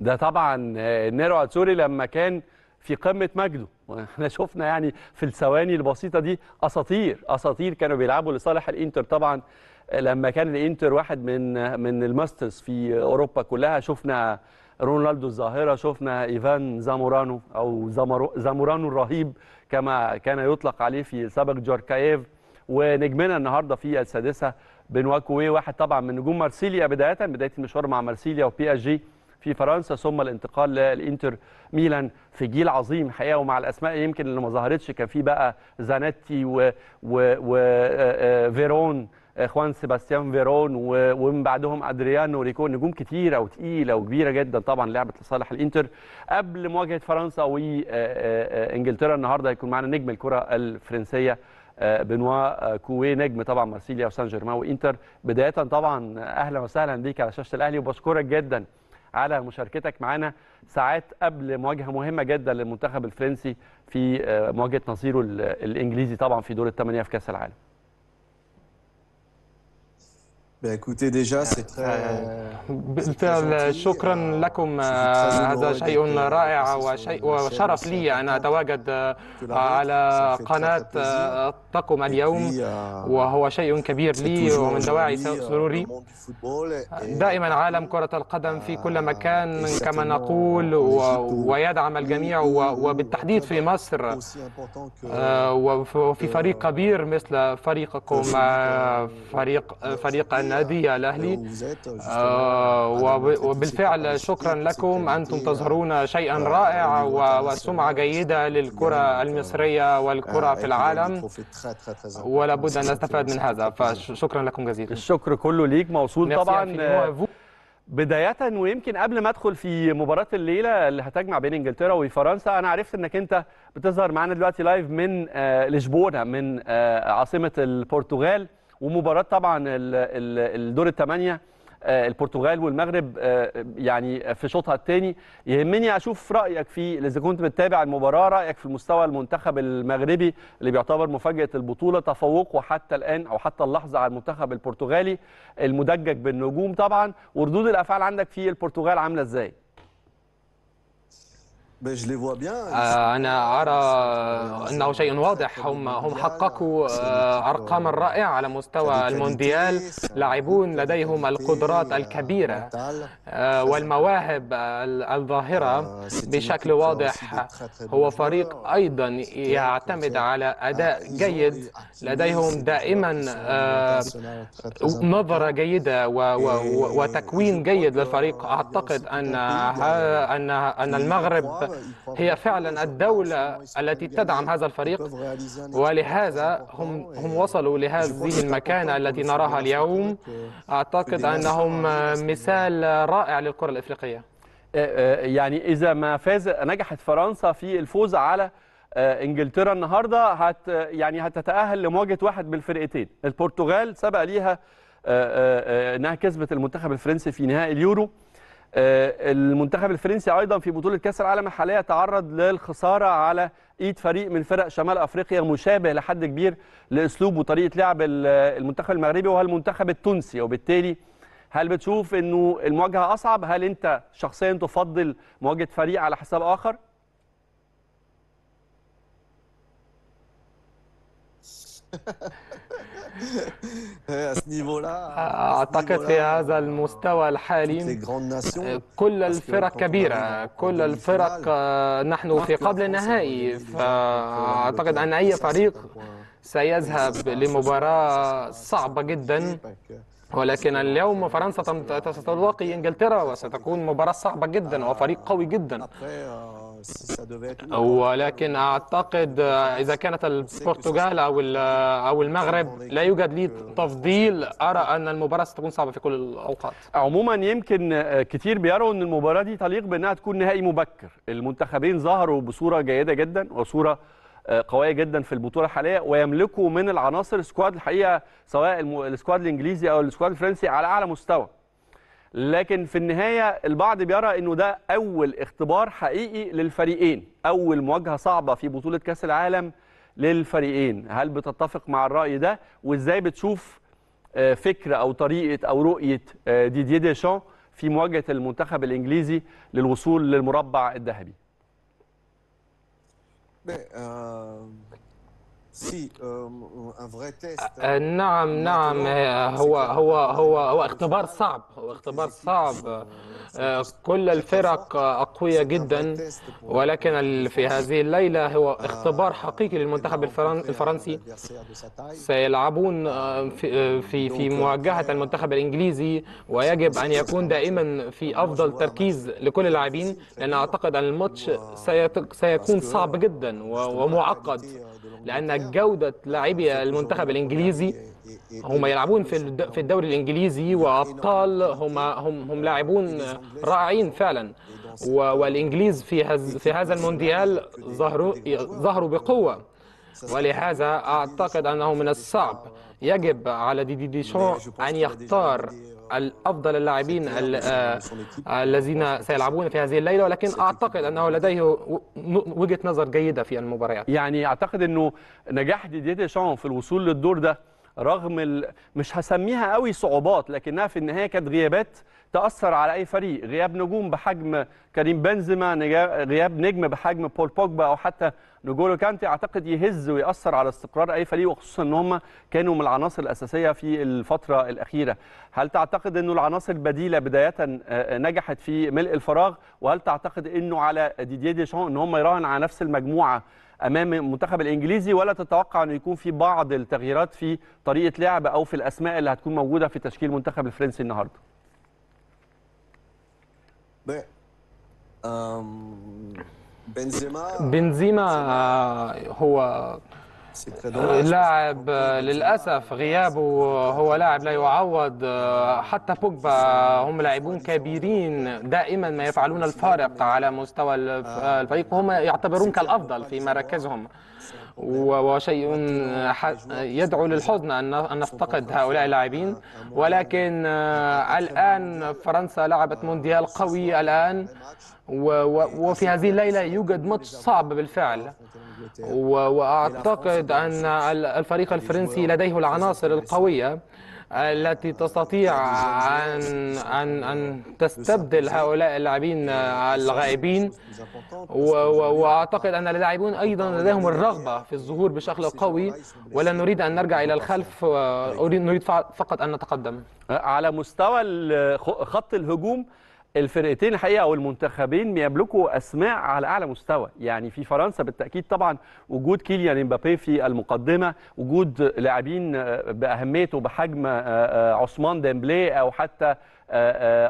ده طبعا آه، نيراتزوري لما كان في قمة مجده. وإحنا شفنا يعني في الثواني البسيطة دي أساطير أساطير كانوا بيلعبوا لصالح الإنتر طبعا. لما كان الإنتر واحد من من ال masters في أوروبا كلها شفنا رونالدو الظاهرة شفنا إيفان زامورانو أو زامورانو الرهيب كما كان يطلق عليه في سابق جوركاييف ونجمنا النهارده في السادسة بنوا كويت واحد طبعا من نجوم مارسيليا بداية بداية المشوار مع مارسيليا و PSG في فرنسا ثم الانتقال للإنتر ميلان في جيل عظيم الحقيقة ومع الأسماء يمكن اللي ما ظهرتش كان في بقى زانيتي و, و, آه، آه، فيرون آه، خوان سيباستيان فيرون ومن بعدهم أدريانو ريكوبا. نجوم كتيره وتقيله وكبيره جدا طبعا لعبت لصالح الإنتر. قبل مواجهة فرنسا وانجلترا النهارده هيكون معانا نجم الكرة الفرنسية آه، بنوا آه، كويت نجم طبعا مارسيليا وسان جيرمان وإنتر. بداية طبعا أهلا وسهلا بيك على شاشة الأهلي وبشكرك جدا. على مشاركتك معنا ساعات قبل مواجهة مهمة جدا للمنتخب الفرنسي في آه، مواجهة نظيره ال- الإنجليزي طبعا في دور الثمانية في كأس العالم. Écoutez, déjà, c'est très. بالفعل شكرا لكم هذا شيء رائع وشيء وشرف لي أن أتواجد على قناة طاقم اليوم وهو شيء كبير لي ومن دواعي سروري دائما عالم كرة القدم في كل مكان كما نقول ويدعم الجميع وبالتحديد في مصر وف- وفي فريق كبير مثل فريقكم فريق فريق النادي الأهلي. آه، وب- وبالفعل شكرا لكم. أنتم تظهرون شيئا رائع وسمعة جيدة للكرة المصرية والكرة في العالم. ولا بد أن نستفاد من هذا. فشكرا لكم جزيلا. الشكر كله ليك. موصول طبعا آه،. بداية ويمكن قبل ما أدخل في مباراة الليلة اللي هتجمع بين إنجلترا وفرنسا أنا عرفت إنك أنت بتظهر معانا دلوقتي لايف من آه، لشبونة من آه، عاصمة البرتغال. ومباراة طبعا ال- ال- الدور الثمانية آه، البرتغال والمغرب آه، يعني في شوطها الثاني يهمني أشوف رأيك في إذا كنت بتتابع المباراة رأيك في المستوى المنتخب المغربي اللي بيعتبر مفاجأة البطولة تفوقه حتى الآن أو حتى اللحظة على المنتخب البرتغالي المدجج بالنجوم طبعا. وردود الأفعال عندك في البرتغال عاملة إزاي؟ أنا أرى أنه شيء واضح. هم هم حققوا آه، أرقاما رائعة على مستوى المونديال. لاعبون لديهم القدرات الكبيرة. آه، والمواهب ال- الظاهرة بشكل واضح. هو فريق أيضا يعتمد على أداء جيد. لديهم دائما آه، نظرة جيدة وتكوين جيد للفريق. أعتقد أن أن أن المغرب هي فعلا الدولة التي تدعم هذا الفريق ولهذا هم هم وصلوا لهذه المكانة التي نراها اليوم. أعتقد أنهم مثال رائع للكرة الإفريقية. آه، آه، يعني إذا ما فاز نجحت فرنسا في الفوز على آه، إنجلترا النهارده هت يعني هتتأهل لمواجهة واحد من الفرقتين البرتغال سبق ليها إنها كسبت المنتخب الفرنسي في نهائي اليورو. المنتخب الفرنسي أيضا في بطولة كأس العالم الحالية تعرض للخسارة على إيد فريق من فرق شمال أفريقيا مشابه لحد كبير لأسلوب وطريقة لعب ال- المنتخب المغربي وهو المنتخب التونسي. وبالتالي هل بتشوف إنه المواجهة أصعب؟ هل أنت شخصيا تفضل مواجهة فريق على حساب آخر؟ أعتقد في هذا المستوى الحالي كل الفرق كبيرة كل الفرق آه، نحن في قبل النهائي. فأعتقد أن أي فريق سيذهب لمباراة صعبة جدا. ولكن اليوم فرنسا ستلاقي إنجلترا وستكون مباراة صعبة جدا وفريق قوي جدا. ولكن أعتقد إذا كانت البرتغال أو أو المغرب لا يوجد لي تفضيل أرى أن المباراة ستكون صعبة في كل الأوقات. عموما يمكن آه، كتير بيروا إن المباراة دي تليق بأنها تكون نهائي مبكر. المنتخبين ظهروا بصورة جيدة جدا وصورة آه، قوية جدا في البطولة الحالية ويملكوا من العناصر squad الحقيقة سواء ال squad الإنجليزي أو ال squad الفرنسي على أعلى مستوى. لكن في النهاية البعض بيرى إنه ده أول اختبار حقيقي للفريقين. أول مواجهة صعبة في بطولة كأس العالم للفريقين. هل بتتفق مع الرأي ده؟ وإزاي بتشوف آه، فكره أو طريقة أو رؤية آه، ديديه ديشان في مواجهة المنتخب الإنجليزي للوصول للمربع الذهبي؟ نعم نعم آه، هو هو هو هو اختبار صعب هو اختبار صعب. آه، كل الفرق آه، أقوياء جدا ولكن في هذه الليلة هو اختبار حقيقي للمنتخب الفرن- الفرنسي. سيلعبون آه، في آه، في في مواجهة المنتخب الإنجليزي ويجب أن يكون دائما في أفضل تركيز لكل اللاعبين لأن أعتقد أن الماتش سيكون صعب جدا ومعقد. لأن جودة لاعبي المنتخب الإنجليزي هم يلعبون في في الدوري الإنجليزي وأبطال هم هم هم لاعبون رائعين فعلا. و- والإنجليز في في هذا المونديال ظهروا ظهروا بقوة. ولهذا أعتقد أنه من الصعب يجب على ديدي ديشون أن يختار الأفضل اللاعبين ال- آه، الذين سيلعبون في هذه الليلة ولكن أعتقد أنه لديه و- وجهة نظر جيدة في المباريات يعني أعتقد أنه نجاح ديديه ديشان في الوصول للدور ده رغم. مش هسميها قوي صعوبات لكنها في النهاية كانت غيابات تأثر على أي فريق. غياب نجوم بحجم كريم بنزيما غياب نجم بحجم بول بوجبا أو حتى نجولو كانتي أعتقد يهز ويأثر على استقرار أي فريق وخصوصا إن هم كانوا من العناصر الأساسية في الفترة الأخيرة. هل تعتقد إنه العناصر البديلة بداية آه، نجحت في ملء الفراغ؟ وهل تعتقد إنه على ديديه ديشان إن هم يراهن على نفس المجموعة أمام المنتخب الإنجليزي؟ ولا تتوقع إنه يكون في بعض التغييرات في طريقة لعب أو في الأسماء اللي هتكون موجودة في تشكيل المنتخب الفرنسي النهارده؟ Euh, Benzema, بنزيما آه، هو c'est très dommage. لاعب آه، للأسف غيابه هو لاعب لا يعوض آه، حتى بوجبا هم لاعبون كبيرين دائما ما يفعلون الفارق على مستوى آه، الفريق وهم يعتبرون كالأفضل في مراكزهم. و- وشيء يدعو للحزن أن نفتقد هؤلاء اللاعبين. ولكن آه، الآن فرنسا لعبت مونديال قوي الآن. وفي هذه الليلة يوجد ماتش صعب بالفعل. واعتقد ان ال- الفريق الفرنسي لديه العناصر القويه التي تستطيع ان ان ان تستبدل هؤلاء اللاعبين الغائبين و- و- واعتقد ان اللاعبون أيضا لديهم الرغبه في الظهور بشكل قوي ولا نريد ان نرجع إلى الخلف أريد- نريد فقط ان نتقدم على مستوى خط الهجوم الفرقتين الحقيقة أو المنتخبين بيملكوا أسماء على أعلى مستوى. يعني في فرنسا بالتأكيد طبعا وجود كيليان إمبابي في المقدمة وجود لاعبين آه، بأهميته بحجم آه، آه، عثمان ديمبلي أو حتى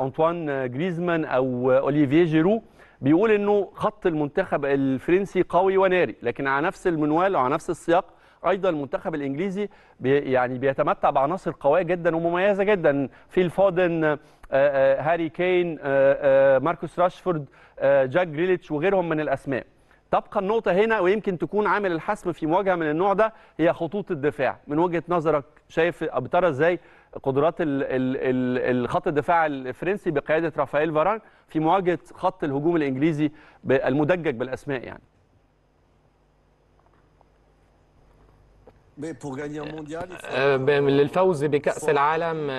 أنطوان جريزمان أو اوليفيه جيرو. بيقول إنه خط المنتخب الفرنسي قوي وناري لكن على نفس المنوال وعلى نفس السياق أيضا المنتخب الإنجليزي بي يعني بيتمتع بعناصر قوية جدا ومميزة جدا. فيل فودن آه، آه، هاري كين آه، ماركوس راشفورد جاك جريليتش وغيرهم من الأسماء. تبقى النقطة هنا ويمكن تكون عامل الحسم في مواجهة من النوع ده هي خطوط الدفاع. من وجهة نظرك شايف أو بترى إزاي قدرات ال- ال- ال- الخط الدفاع الفرنسي بقيادة رافائيل فاران في مواجهة خط الهجوم الإنجليزي المدجج بالأسماء يعني؟ للفوز بكأس العالم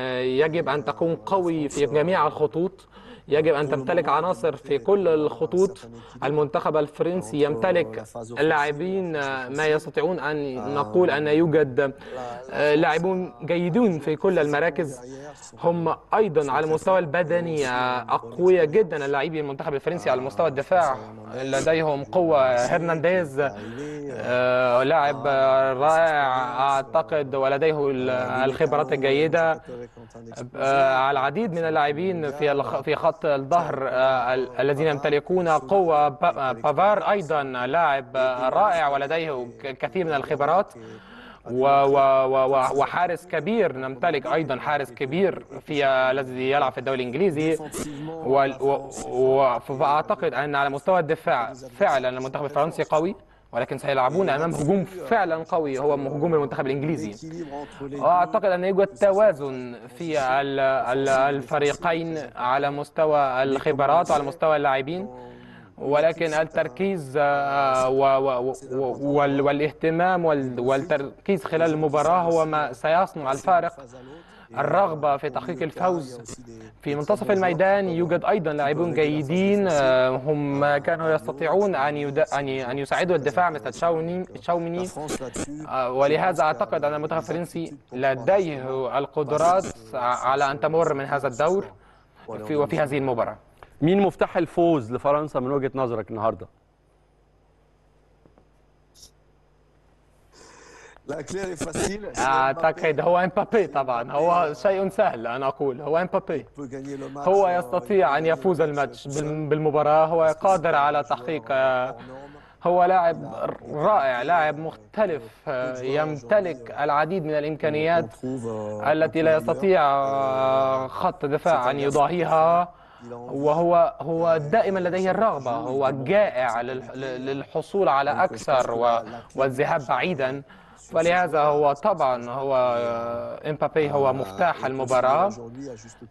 يجب أن تكون قوي في جميع الخطوط يجب أن تمتلك عناصر في كل الخطوط. المنتخب الفرنسي يمتلك اللاعبين آه، ما يستطيعون أن نقول أن يوجد آه، لاعبون جيدون في كل المراكز. هم أيضا على المستوى البدني آه، أقوياء جدا. اللاعبين المنتخب الفرنسي على مستوى الدفاع لديهم قوة. هرنانديز آه، لاعب آه، رائع. أعتقد ولديه ال- الخبرات الجيدة. آه، العديد من اللاعبين في في خط الظهر آه، ال- الذين يمتلكون آه، بافار أيضا لاعب آه، رائع ولديه ك- كثير من الخبرات. وحارس كبير. نمتلك أيضا حارس كبير في الذي يلعب في الدوري الإنجليزي. وال- و- و- فأعتقد أن على مستوى الدفاع فعلا المنتخب الفرنسي قوي. ولكن سيلعبون أمام هجوم فعلا قوي هو هجوم المنتخب les deux. وأعتقد أن يوجد توازن في ال- ال- الفريقين على مستوى الخبرات وعلى مستوى اللاعبين. ولكن التركيز آه، والاهتمام وال- والتركيز خلال المباراة هو ما سيصنع الفارق. الرغبة في تحقيق الفوز. في منتصف الميدان يوجد أيضا لاعبون جيدين آه، هم كانوا يستطيعون أن يد- أن يساعدوا الدفاع مثل تشاوميني تشاوميني آه، ولهذا أعتقد أن المنتخب الفرنسي لديه القدرات على أن تمر من هذا الدور في وفي هذه المباراة. مين مفتاح الفوز لفرنسا من وجهة نظرك النهارده؟ أعتقد هو امبابي طبعا هو شيء سهل أنا أقول هو امبابي هو يستطيع أن يفوز الماتش بال- بالمباراة هو قادر على تحقيق آه، هو لاعب رائع لاعب مختلف آه، يمتلك العديد من الإمكانيات التي لا يستطيع آه، خط دفاع أن يضاهيها وهو هو دائما لديه الرغبة هو جائع للح- للحصول على أكثر و- والذهاب بعيدا فلهذا هو طبعا هو آه، إمبابي هو مفتاح المباراة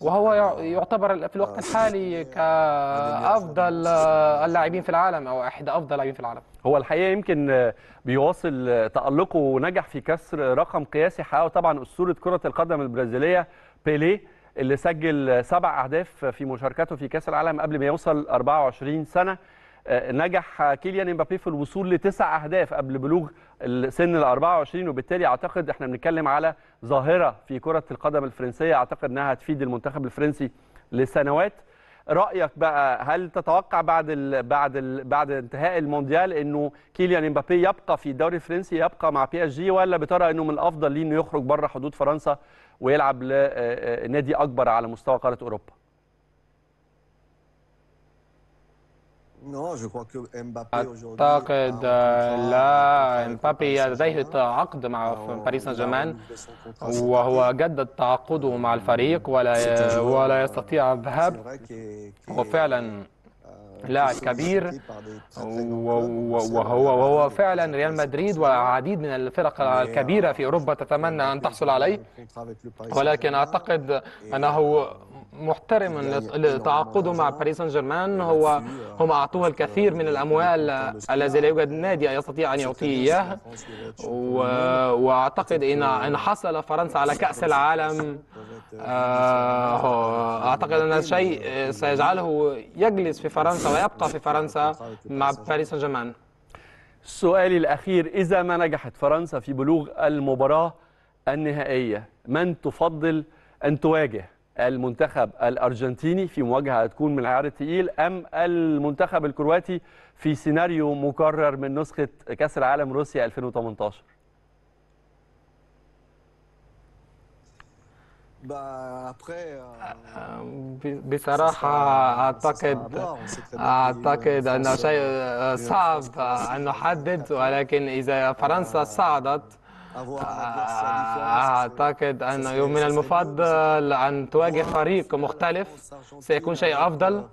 وهو يع- يعتبر في الوقت الحالي كأفضل آه، اللاعبين في العالم أو أحد أفضل اللاعبين في العالم. هو الحقيقة يمكن آه، بيواصل آه، تألقه ونجح في كسر رقم قياسي حققه طبعا أسطورة كرة القدم البرازيلية بيليه اللي سجل آه، سبع أهداف في مشاركته في كأس العالم قبل ما يوصل 24 سنة. آه، نجح آه، كيليان امبابي في الوصول لتسع أهداف قبل بلوغ السن ال 24 وبالتالي أعتقد إحنا بنتكلم على ظاهرة في كرة القدم الفرنسية. أعتقد إنها هتفيد المنتخب الفرنسي لسنوات. رأيك بقى هل تتوقع بعد ال بعد ال بعد انتهاء المونديال إنه كيليان امبابي يبقى في الدوري الفرنسي يبقى مع PSG ولا بترى إنه من الأفضل ليه انه يخرج بره حدود فرنسا ويلعب لنادي أكبر على مستوى قارة أوروبا؟ أعتقد لا امبابي لديه عقد مع باريس سان جيرمان وهو جدد تعاقده مع الفريق ولا ولا يستطيع الذهاب هو فعلا لاعب كبير وهو وهو فعلا ريال مدريد وعديد من الفرق الكبيرة في أوروبا تتمنى أن تحصل عليه ولكن أعتقد أنه محترم لتعاقده مع باريس سان جيرمان. هو هم أعطوه الكثير من الأموال الذي لا يوجد نادي يستطيع أن يعطيه إياه. و- وأعتقد إن إن حصل فرنسا على كأس العالم. آه، أعتقد أن هذا شيء سيجعله يجلس في فرنسا ويبقى في فرنسا مع باريس سان جيرمان. سؤالي الأخير إذا ما نجحت فرنسا في بلوغ المباراة النهائية من تفضل أن تواجه؟ المنتخب الأرجنتيني في مواجهة هتكون من العيار الثقيل أم المنتخب الكرواتي في سيناريو مكرر من نسخة كأس العالم روسيا 2018 ب- بصراحة أعتقد أعتقد أنه شيء صعب أن نحدد ولكن إذا فرنسا صعدت أعتقد أنه من المفضل أن تواجه فريق مختلف. سيكون شيء أفضل.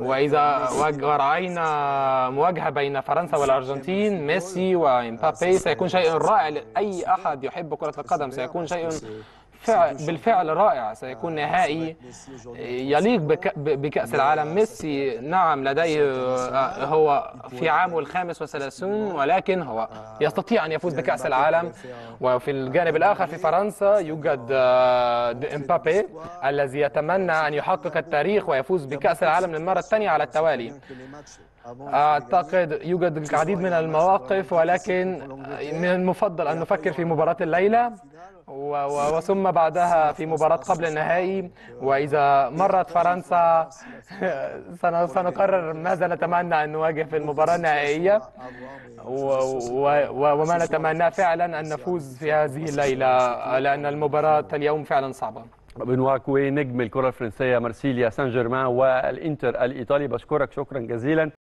وإذا رأينا مواجهة بين فرنسا والأرجنتين ميسي وإمبابي سيكون شيء رائع لأي أحد يحب كرة القدم. سيكون شيء فعل بالفعل رائع سيكون نهائي يليق بكأس العالم. ميسي نعم لديه آه، هو في عامه الخامس والثلاثون ولكن هو يستطيع أن يفوز بكأس العالم. وفي الجانب الآخر في فرنسا يوجد آه، إمبابي الذي يتمنى أن يحقق التاريخ ويفوز بكأس العالم للمرة الثانية على التوالي. أعتقد يوجد العديد من المواقف ولكن من المفضل أن نفكر في مباراة الليلة. وثم بعدها في مباراة قبل النهائي وإذا مرت فرنسا سن- سنقرر ماذا نتمنى أن نواجه في المباراة النهائية. وما نتمناه فعلا أن نفوز في هذه الليلة لأن المباراة اليوم فعلا صعبة. بنواك ونجم الكرة الفرنسية مارسيليا سان جيرمان والإنتر الإيطالي. بشكرك شكرا جزيلا.